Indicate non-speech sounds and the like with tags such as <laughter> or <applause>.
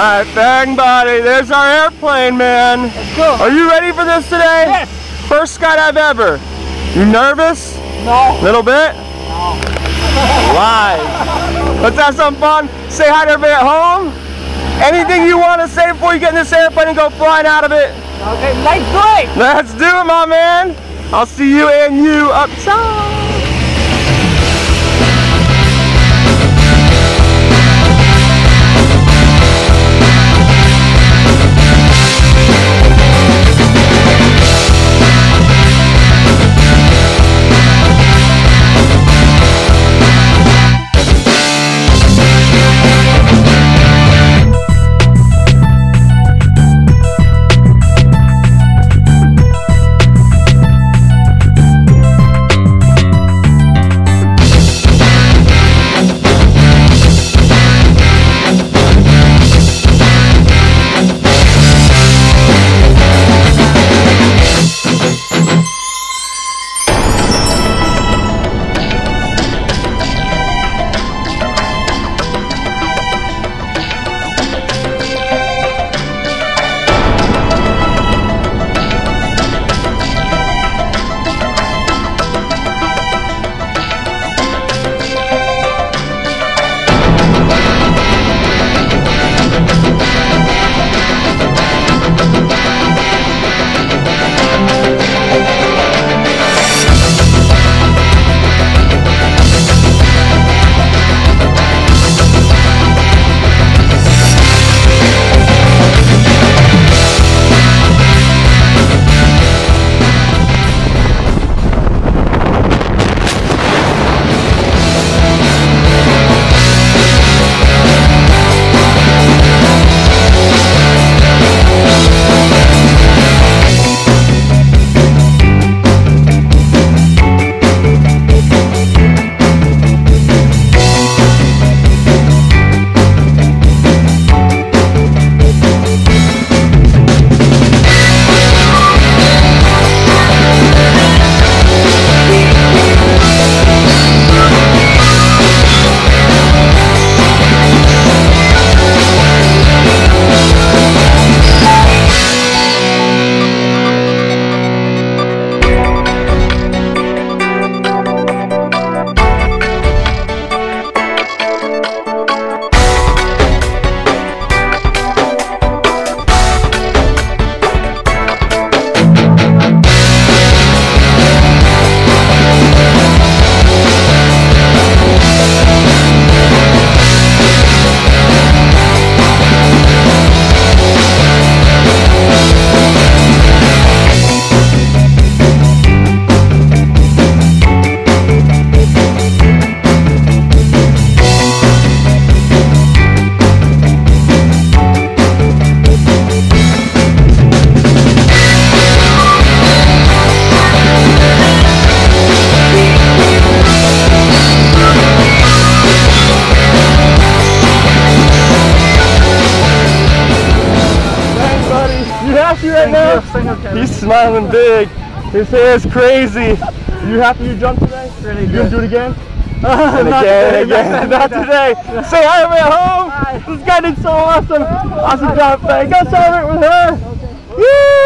right, bang buddy. There's our airplane, man. Let's go. Are you ready for this today? Yes. First skydive ever. You nervous? No. Little bit? No. Live. Let's have some fun. Say hi to everybody at home. Anything you want to say before you get in this airplane and go flying out of it? Okay, let's do it. Let's do it, my man. I'll see you and you up top. Right now? Thank you. Thank you. He's <laughs> smiling big. His hair is crazy. You happy you jumped today? Really You gonna do it again? <laughs> Not again, today, again. <laughs> not today. Say hi everybody at home. Hi. This guy did so awesome. Awesome job, man. Go celebrate with her. Woo!